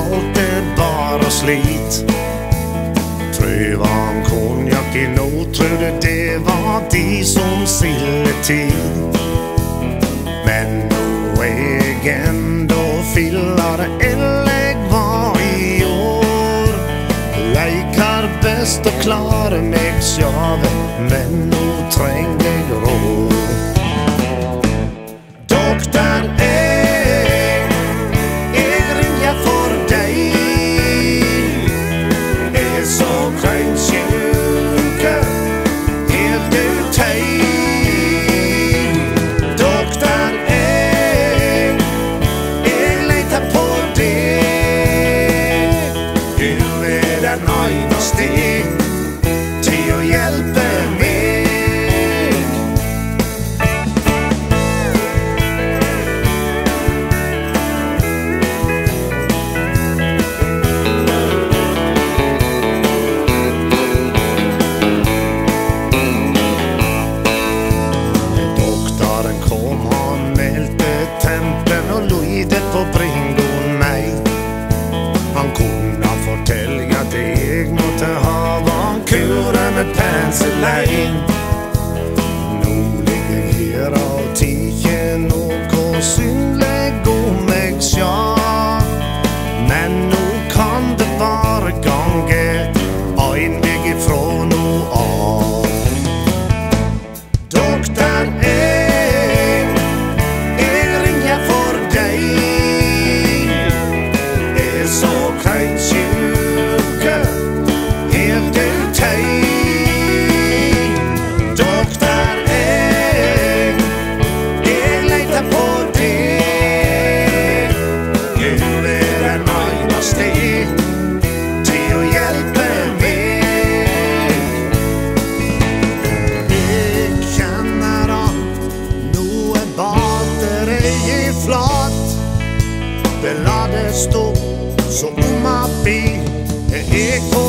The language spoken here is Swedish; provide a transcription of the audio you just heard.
allt är bara slit. Pröva Trøvan konjak i nå, trodde det var de som silletid. Men nå egen då enda fillere var i år. Leikar bäst och klarar mig sjave, men nå tränger jeg råd. Lydet hon mig. Han kunde fortelle at jeg måtte ha van kure med penicillin. Nu ligger jeg och og och noe er den eneste til å hjelpe meg. Jeg kjenner at nå er batteriet flatt. Det la det stå så om at vi er på